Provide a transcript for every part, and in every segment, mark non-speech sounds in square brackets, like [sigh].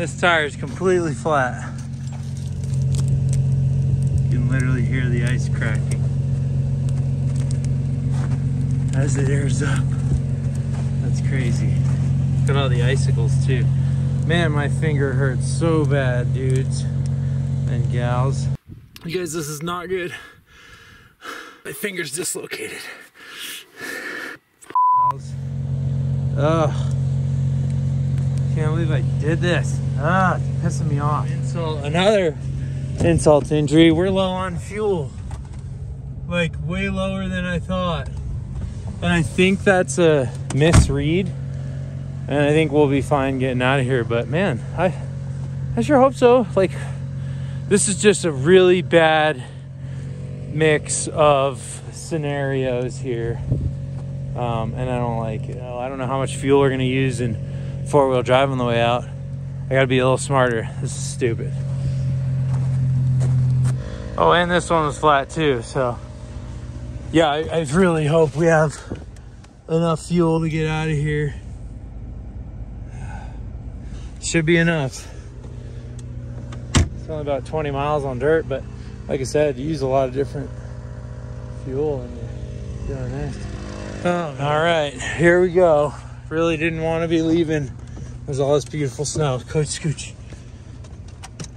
This tire is completely flat. You can literally hear the ice cracking as it airs up. That's crazy. Look at all the icicles too. Man, my finger hurts so bad, dudes and gals. You guys, this is not good. My finger's dislocated. Ugh. Can't believe I did this. Ah, it's pissing me off. Insult, another insult injury. We're low on fuel. Like way lower than I thought. And I think that's a misread. And I think we'll be fine getting out of here. But man, I I sure hope so. Like this is just a really bad mix of scenarios here. Um, and I don't like it. I don't know how much fuel we're gonna use in four-wheel drive on the way out. I gotta be a little smarter. This is stupid. Oh, and this one was flat too, so yeah, I, I really hope we have enough fuel to get out of here. Should be enough. It's only about 20 miles on dirt, but like I said, you use a lot of different fuel and you're doing this. Oh, all right, here we go. Really didn't want to be leaving. There's all this beautiful snow. Coach Scooch.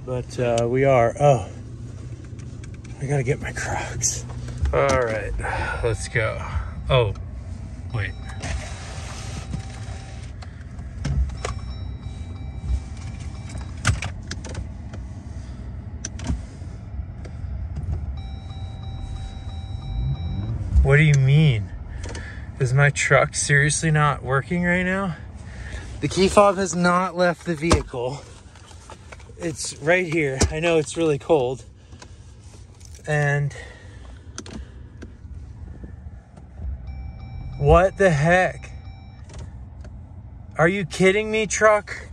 But uh, we are. Oh, I gotta get my Crocs. All right, let's go. Oh, wait. What do you mean? Is my truck seriously not working right now? The key fob has not left the vehicle. It's right here. I know it's really cold. And what the heck? Are you kidding me, truck?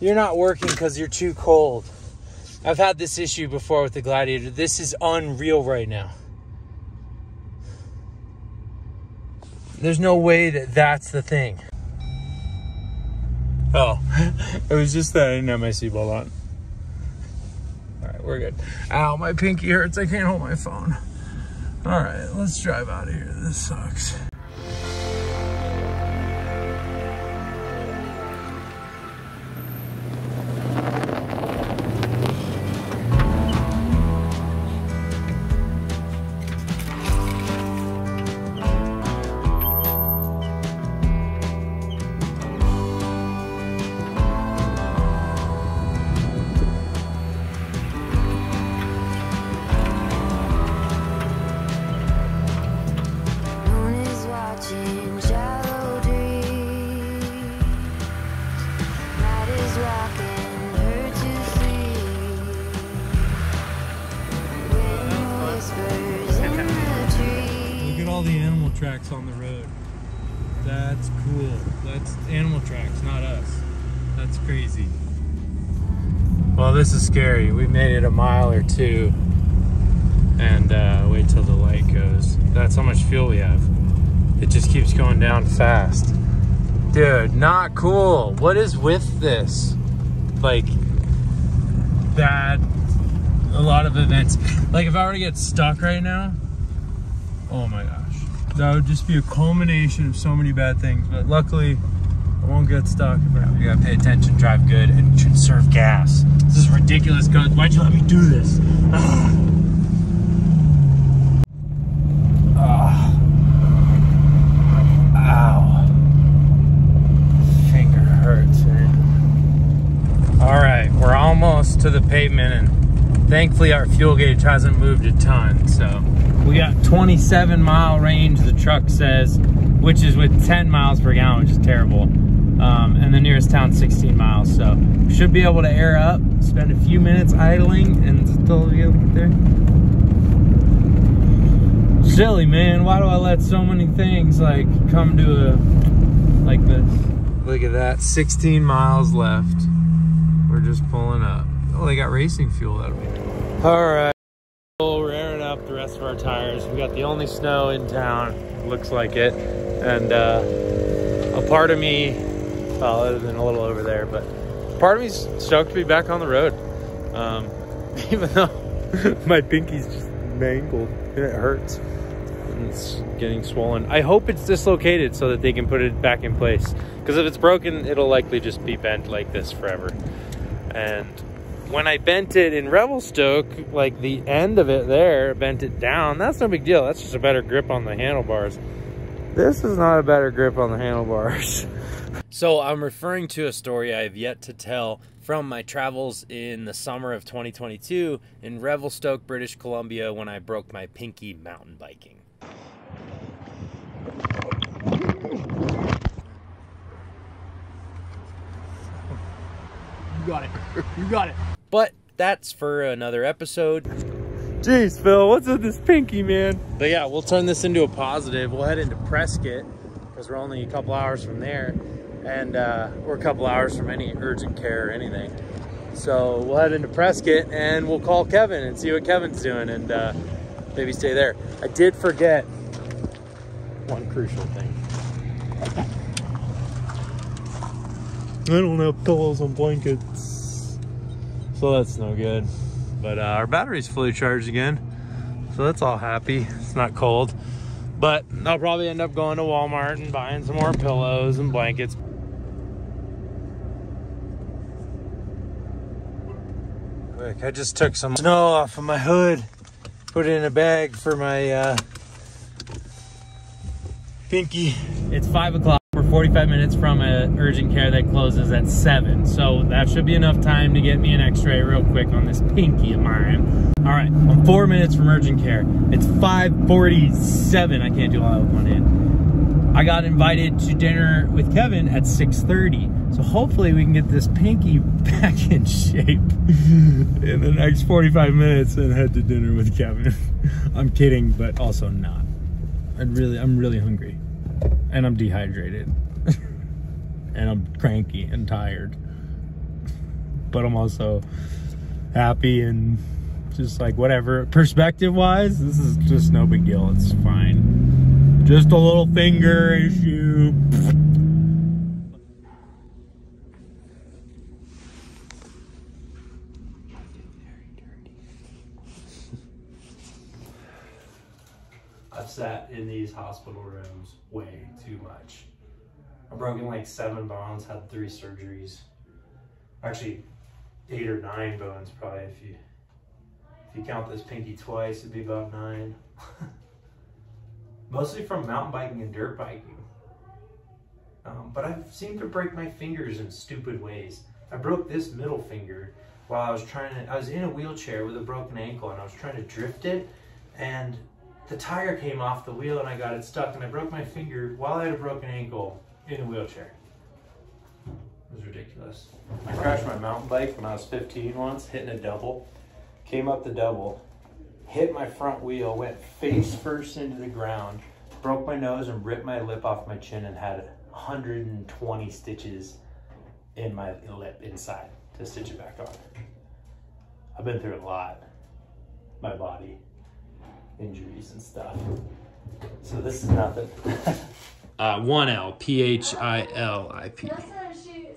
You're not working because you're too cold. I've had this issue before with the Gladiator. This is unreal right now. There's no way that that's the thing. It was just that I didn't have my seatbelt on. All right, we're good. Ow, my pinky hurts. I can't hold my phone. All right, let's drive out of here. This sucks. All the animal tracks on the road. That's cool. That's animal tracks, not us. That's crazy. Well, this is scary. We made it a mile or two. And uh, wait till the light goes. That's how much fuel we have. It just keeps going down fast. Dude, not cool. What is with this? Like, bad. A lot of events. Like, if I were to get stuck right now, Oh my gosh. That would just be a culmination of so many bad things. But luckily, I won't get stuck. But you gotta pay attention, drive good, and conserve gas. This is ridiculous, guys. Why'd you let me do this? Ah. [sighs] Ah. Ow. Finger hurts, man. All right, we're almost to the pavement, and thankfully our fuel gauge hasn't moved a ton. So we got 27 mile range, the truck says, which is with 10 miles per gallon, which is terrible. Um, and the nearest town 16 miles. So should be able to air up, spend a few minutes idling, and still be able to get there. Silly man, why do I let so many things like come to a like this? Look at that, 16 miles left. We're just pulling up. Oh, they got racing fuel. That'll be All right. Up the rest of our tires. We got the only snow in town, looks like it. And uh, a part of me, well, other than a little over there, but part of me's stoked to be back on the road. Um, [laughs] even though [laughs] my pinky's just mangled and it hurts. And it's getting swollen. I hope it's dislocated so that they can put it back in place. Because if it's broken, it'll likely just be bent like this forever. And when I bent it in Revelstoke, like the end of it there, bent it down, that's no big deal. That's just a better grip on the handlebars. This is not a better grip on the handlebars. [laughs] So I'm referring to a story I have yet to tell from my travels in the summer of 2022 in Revelstoke, British Columbia, when I broke my pinky mountain biking. You got it. You got it. But that's for another episode. Jeez, Phil, what's with this pinky, man? But yeah, we'll turn this into a positive. We'll head into Prescott because we're only a couple hours from there. And uh, we're a couple hours from any urgent care or anything. So we'll head into Prescott and we'll call Kevin and see what Kevin's doing and uh, maybe stay there. I did forget one crucial thing. I don't have pillows and blankets. So that's no good. But uh, our battery's fully charged again. So that's all happy. It's not cold. But I'll probably end up going to Walmart and buying some more pillows and blankets. Quick, I just took some snow off of my hood, put it in a bag for my uh, pinky. It's five o'clock. We're 45 minutes from an urgent care that closes at seven. So that should be enough time to get me an x-ray real quick on this pinky of mine. All right, I'm four minutes from urgent care. It's 5.47. I can't do all with one hand. I got invited to dinner with Kevin at 6.30. So hopefully we can get this pinky [laughs] back in shape in the next 45 minutes and head to dinner with Kevin. [laughs] I'm kidding, but also not. I'd really, I'm really hungry and I'm dehydrated and I'm cranky and tired. But I'm also happy and just like whatever. Perspective wise, this is just no big deal. It's fine. Just a little finger issue. I've sat in these hospital rooms way too much. I've broken like seven bones, had three surgeries. Actually, eight or nine bones probably if you if you count this pinky twice, it'd be about nine. [laughs] Mostly from mountain biking and dirt biking. Um, but I've seemed to break my fingers in stupid ways. I broke this middle finger while I was trying to, I was in a wheelchair with a broken ankle and I was trying to drift it and the tire came off the wheel and I got it stuck and I broke my finger while I had a broken ankle in a wheelchair. It was ridiculous. I crashed my mountain bike when I was 15 once, hitting a double. Came up the double, hit my front wheel, went face first into the ground, broke my nose and ripped my lip off my chin and had 120 stitches in my lip inside to stitch it back on. I've been through a lot. My body injuries and stuff. So this is nothing. [laughs] uh, one L, P H I L I P. That's how she.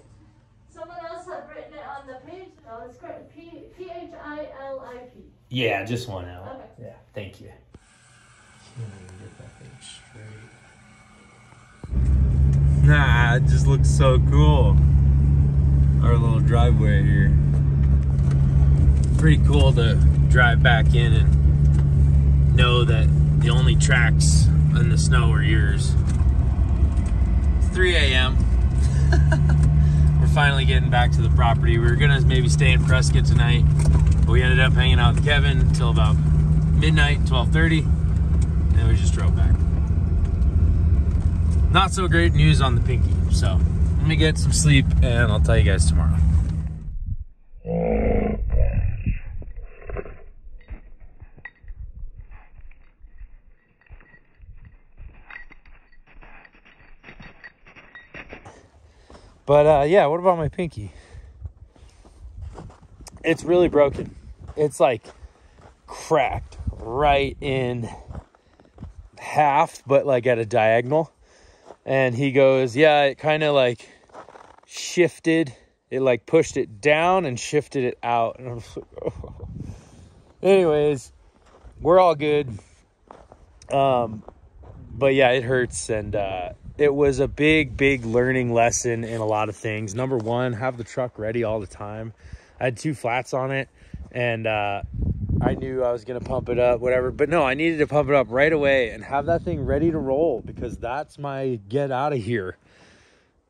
Someone else had written it on the page. No, it's correct. P P H I L I P. Yeah, just one L. Okay. Yeah, thank you. Nah, it just looks so cool. Our little driveway here. Pretty cool to drive back in and know that the only tracks in the snow are yours. It's 3 a.m. [laughs] We're finally getting back to the property. We were gonna maybe stay in Prescott tonight, but we ended up hanging out with Kevin until about midnight, 12:30, and we just drove back. Not so great news on the pinky, so let me get some sleep, and I'll tell you guys tomorrow. But uh, yeah, what about my pinky? It's really broken. It's like cracked right in half, but like at a diagonal. And he goes, Yeah, it kind of like shifted it like pushed it down and shifted it out. And I was like, oh. Anyways, we're all good. Um, but yeah, it hurts, and uh, it was a big, big learning lesson in a lot of things. Number one, have the truck ready all the time. I had two flats on it, and uh, I knew I was gonna pump it up, whatever. But no, I needed to pump it up right away and have that thing ready to roll because that's my get out of here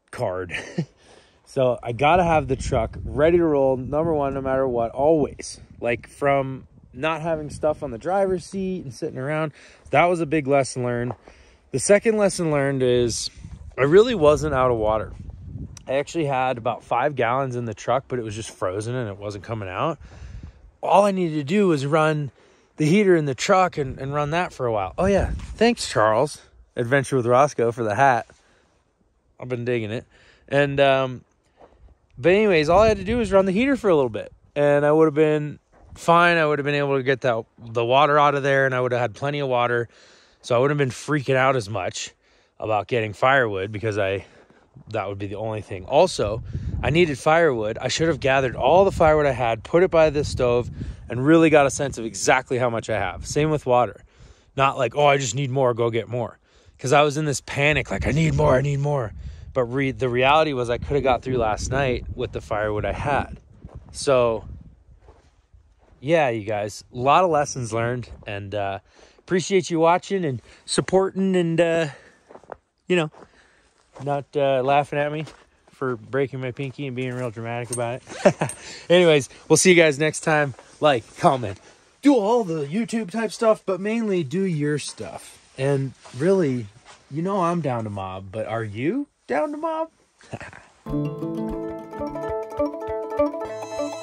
card. [laughs] so I gotta have the truck ready to roll, number one, no matter what, always. Like from not having stuff on the driver's seat and sitting around, that was a big lesson learned. The second lesson learned is I really wasn't out of water. I actually had about five gallons in the truck, but it was just frozen and it wasn't coming out. All I needed to do was run the heater in the truck and, and run that for a while. Oh, yeah. Thanks, Charles. Adventure with Roscoe for the hat. I've been digging it. And, um, but anyways, all I had to do was run the heater for a little bit and I would have been fine. I would have been able to get that the water out of there and I would have had plenty of water. So I wouldn't have been freaking out as much about getting firewood because I that would be the only thing. Also, I needed firewood. I should have gathered all the firewood I had, put it by the stove, and really got a sense of exactly how much I have. Same with water. Not like, oh, I just need more, go get more. Because I was in this panic, like, I need more, I need more. But re- the reality was, I could have got through last night with the firewood I had. So, yeah, you guys, a lot of lessons learned, and uh, appreciate you watching and supporting, and uh, you know, not uh, laughing at me for breaking my pinky and being real dramatic about it. [laughs] Anyways, we'll see you guys next time. Like, comment, do all the YouTube type stuff, but mainly do your stuff. And really, you know I'm down to mob, but are you down to mob? [laughs]